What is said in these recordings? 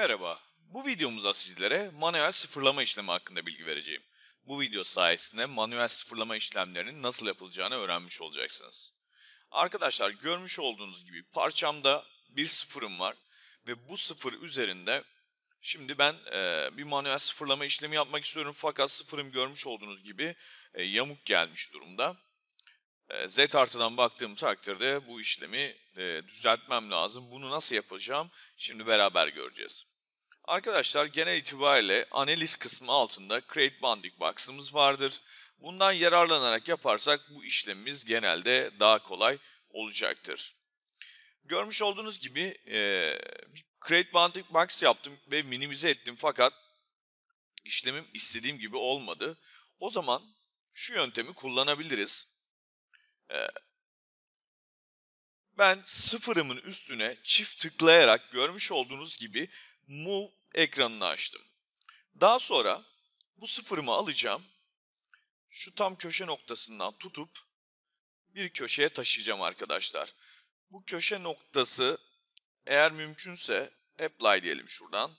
Merhaba. Bu videomuzda sizlere manuel sıfırlama işlemi hakkında bilgi vereceğim. Bu video sayesinde manuel sıfırlama işlemlerinin nasıl yapılacağını öğrenmiş olacaksınız. Arkadaşlar görmüş olduğunuz gibi parçamda bir sıfırım var ve bu sıfır üzerinde şimdi ben e, bir manuel sıfırlama işlemi yapmak istiyorum fakat sıfırım görmüş olduğunuz gibi e, yamuk gelmiş durumda. E, Z artıdan baktığım takdirde bu işlemi e, düzeltmem lazım. Bunu nasıl yapacağım? Şimdi beraber göreceğiz. Arkadaşlar genel itibariyle analiz kısmı altında Create Bounding Box'ımız vardır. Bundan yararlanarak yaparsak bu işlemimiz genelde daha kolay olacaktır. Görmüş olduğunuz gibi e, Create Bounding Box yaptım ve minimize ettim fakat işlemim istediğim gibi olmadı. O zaman şu yöntemi kullanabiliriz. E, ben sıfırımın üstüne çift tıklayarak görmüş olduğunuz gibi Move ekranını açtım. Daha sonra bu sıfırımı alacağım. Şu tam köşe noktasından tutup bir köşeye taşıyacağım arkadaşlar. Bu köşe noktası eğer mümkünse apply diyelim şuradan.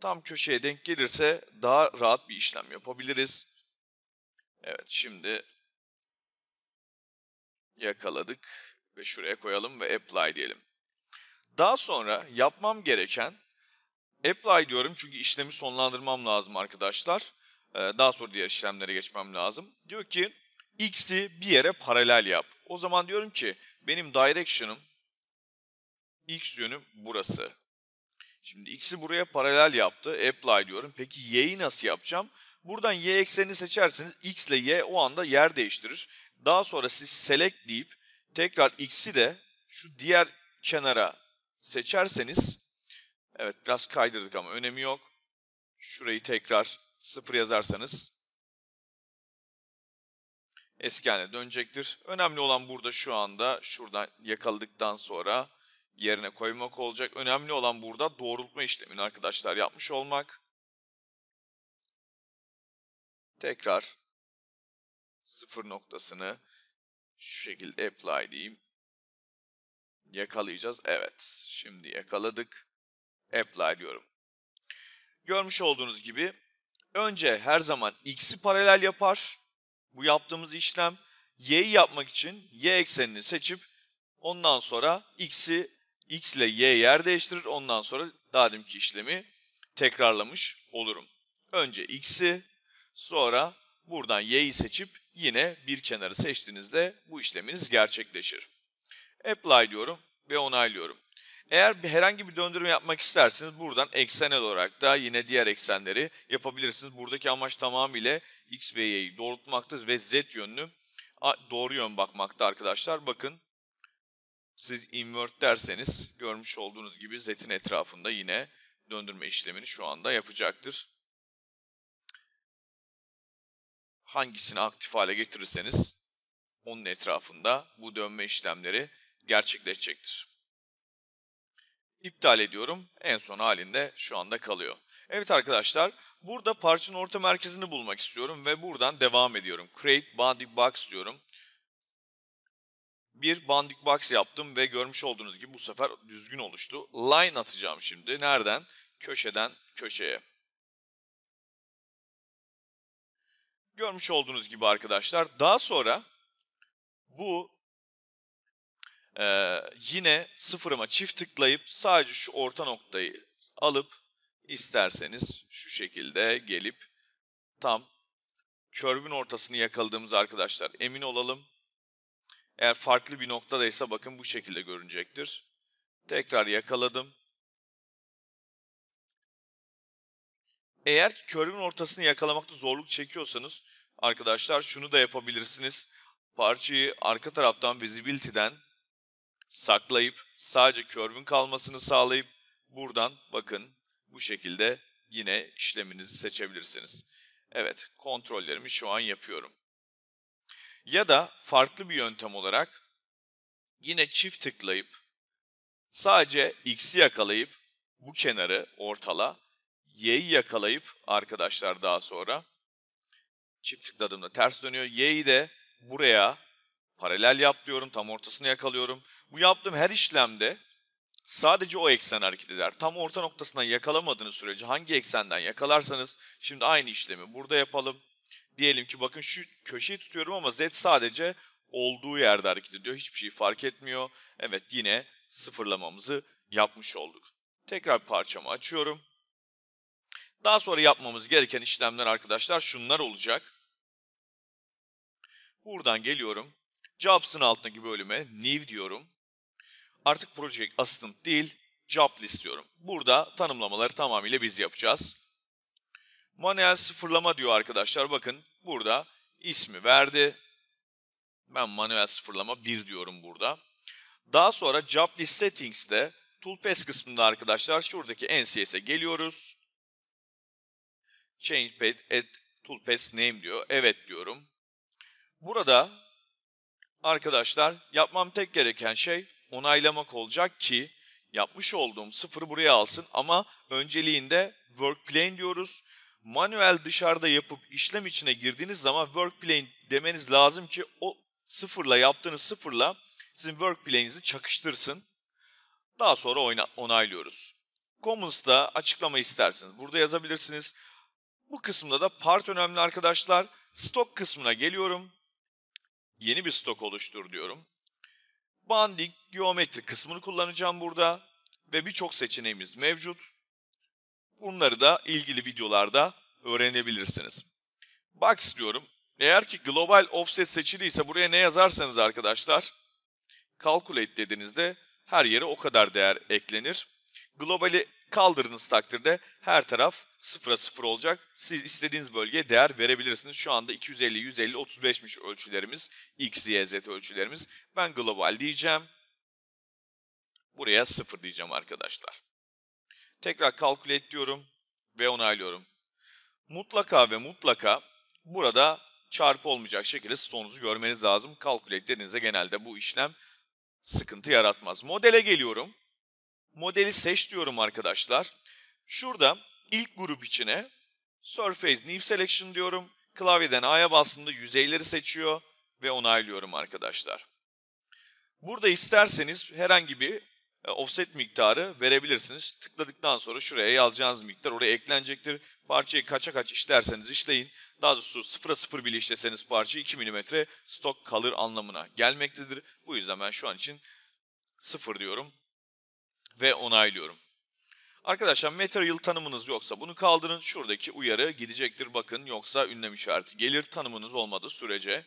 Tam köşeye denk gelirse daha rahat bir işlem yapabiliriz. Evet şimdi yakaladık ve şuraya koyalım ve apply diyelim. Daha sonra yapmam gereken apply diyorum çünkü işlemi sonlandırmam lazım arkadaşlar. Ee, daha sonra diğer işlemlere geçmem lazım. Diyor ki x'i bir yere paralel yap. O zaman diyorum ki benim direction'ım x yönü burası. Şimdi x'i buraya paralel yaptı. Apply diyorum. Peki y'yi nasıl yapacağım? Buradan y eksenini seçerseniz x ile y o anda yer değiştirir. Daha sonra siz select deyip tekrar x'i de şu diğer kenara seçerseniz evet biraz kaydırdık ama önemi yok. Şurayı tekrar sıfır yazarsanız eski haline dönecektir. Önemli olan burada şu anda şuradan yakaladıktan sonra yerine koymak olacak. Önemli olan burada doğrultma işlemini arkadaşlar yapmış olmak. Tekrar sıfır noktasını şu şekilde apply diyeyim. Yakalayacağız. Evet. Şimdi yakaladık. Apply diyorum. Görmüş olduğunuz gibi önce her zaman x'i paralel yapar. Bu yaptığımız işlem y'yi yapmak için y eksenini seçip ondan sonra x'i x ile y yer değiştirir. Ondan sonra daha deminki işlemi tekrarlamış olurum. Önce x'i sonra buradan y'yi seçip yine bir kenarı seçtiğinizde bu işleminiz gerçekleşir. Apply diyorum ve onaylıyorum. Eğer herhangi bir döndürme yapmak isterseniz buradan eksenel olarak da yine diğer eksenleri yapabilirsiniz. Buradaki amaç tamamıyla x ve y'yi doğrultmaktadır ve z yönünü doğru yön bakmakta arkadaşlar. Bakın siz invert derseniz görmüş olduğunuz gibi z'in etrafında yine döndürme işlemini şu anda yapacaktır. Hangisini aktif hale getirirseniz onun etrafında bu dönme işlemleri gerçekleşecektir. İptal ediyorum. En son halinde şu anda kalıyor. Evet arkadaşlar burada parçanın orta merkezini bulmak istiyorum ve buradan devam ediyorum. Create Bounding Box diyorum. Bir Bounding Box yaptım ve görmüş olduğunuz gibi bu sefer düzgün oluştu. Line atacağım şimdi. Nereden? Köşeden köşeye. Görmüş olduğunuz gibi arkadaşlar daha sonra bu ee, yine sıfırıma çift tıklayıp sadece şu orta noktayı alıp isterseniz şu şekilde gelip tam curve'ün ortasını yakaladığımız arkadaşlar emin olalım. Eğer farklı bir noktadaysa bakın bu şekilde görünecektir. Tekrar yakaladım. Eğer ki curve'ün ortasını yakalamakta zorluk çekiyorsanız arkadaşlar şunu da yapabilirsiniz. Parçayı arka taraftan visibility'den saklayıp sadece curve'ün kalmasını sağlayıp buradan bakın bu şekilde yine işleminizi seçebilirsiniz. Evet kontrollerimi şu an yapıyorum. Ya da farklı bir yöntem olarak yine çift tıklayıp sadece x'i yakalayıp bu kenarı ortala, y'yi yakalayıp arkadaşlar daha sonra çift tıkladığımda ters dönüyor. Y'yi de buraya paralel yap diyorum. Tam ortasını yakalıyorum. Bu yaptığım her işlemde sadece o eksen hareket eder. Tam orta noktasından yakalamadığınız sürece hangi eksenden yakalarsanız şimdi aynı işlemi burada yapalım. Diyelim ki bakın şu köşeyi tutuyorum ama Z sadece olduğu yerde hareket ediyor. Hiçbir şey fark etmiyor. Evet yine sıfırlamamızı yapmış olduk. Tekrar parçamı açıyorum. Daha sonra yapmamız gereken işlemler arkadaşlar şunlar olacak. Buradan geliyorum. Jobs'ın altındaki bölüme new diyorum. Artık Project Assistant değil, Job List diyorum. Burada tanımlamaları tamamıyla biz yapacağız. Manuel sıfırlama diyor arkadaşlar. Bakın burada ismi verdi. Ben manuel sıfırlama 1 diyorum burada. Daha sonra Job List Settings'te Toolpath kısmında arkadaşlar şuradaki NCS'e geliyoruz. Change Path at Toolpath Name diyor. Evet diyorum. Burada arkadaşlar yapmam tek gereken şey onaylamak olacak ki yapmış olduğum sıfırı buraya alsın ama önceliğinde workplane diyoruz. Manuel dışarıda yapıp işlem içine girdiğiniz zaman workplane demeniz lazım ki o sıfırla yaptığınız sıfırla sizin workplane'inizi çakıştırsın. Daha sonra oyna, onaylıyoruz. Commons'ta açıklama isterseniz burada yazabilirsiniz. Bu kısımda da part önemli arkadaşlar. Stok kısmına geliyorum. Yeni bir stok oluştur diyorum. Banding, geometri kısmını kullanacağım burada. Ve birçok seçeneğimiz mevcut. Bunları da ilgili videolarda öğrenebilirsiniz. Box diyorum. Eğer ki global offset seçiliyse buraya ne yazarsanız arkadaşlar calculate dediğinizde her yere o kadar değer eklenir. Globali kaldırdığınız takdirde her taraf sıfıra sıfır olacak. Siz istediğiniz bölgeye değer verebilirsiniz. Şu anda 250, 150, 35'miş ölçülerimiz. X, Y, Z ölçülerimiz. Ben global diyeceğim. Buraya sıfır diyeceğim arkadaşlar. Tekrar calculate diyorum ve onaylıyorum. Mutlaka ve mutlaka burada çarpı olmayacak şekilde stoğunuzu görmeniz lazım. Calculate genelde bu işlem sıkıntı yaratmaz. Modele geliyorum. Modeli seç diyorum arkadaşlar. Şurada ilk grup içine Surface New Selection diyorum. Klavyeden A'ya bastığımda yüzeyleri seçiyor ve onaylıyorum arkadaşlar. Burada isterseniz herhangi bir e, offset miktarı verebilirsiniz. Tıkladıktan sonra şuraya yazacağınız miktar oraya eklenecektir. Parçayı kaça kaç işlerseniz işleyin. Daha doğrusu 0'a 0 bile işleseniz parça 2 mm stok kalır anlamına gelmektedir. Bu yüzden ben şu an için 0 diyorum ve onaylıyorum. Arkadaşlar material tanımınız yoksa bunu kaldırın. Şuradaki uyarı gidecektir bakın yoksa ünlem işareti gelir tanımınız olmadığı sürece.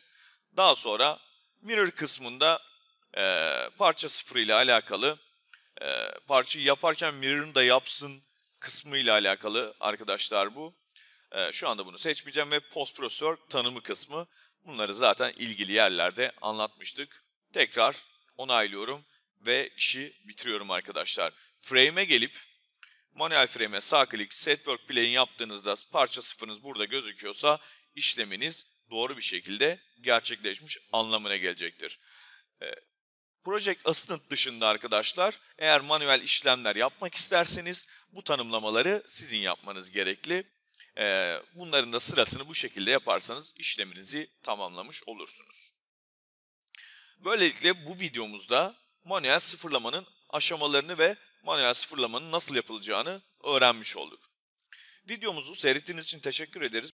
Daha sonra mirror kısmında e, parça sıfır ile alakalı e, parçayı yaparken mirror'ın da yapsın kısmı ile alakalı arkadaşlar bu. E, şu anda bunu seçmeyeceğim ve post processor tanımı kısmı. Bunları zaten ilgili yerlerde anlatmıştık. Tekrar onaylıyorum ve işi bitiriyorum arkadaşlar. Frame'e gelip manuel frame'e sağ klik set work plane yaptığınızda parça sıfırınız burada gözüküyorsa işleminiz doğru bir şekilde gerçekleşmiş anlamına gelecektir. Ee, Project Assistant dışında arkadaşlar eğer manuel işlemler yapmak isterseniz bu tanımlamaları sizin yapmanız gerekli. Ee, bunların da sırasını bu şekilde yaparsanız işleminizi tamamlamış olursunuz. Böylelikle bu videomuzda manuel sıfırlamanın aşamalarını ve manuel sıfırlamanın nasıl yapılacağını öğrenmiş olduk. Videomuzu seyrettiğiniz için teşekkür ederiz.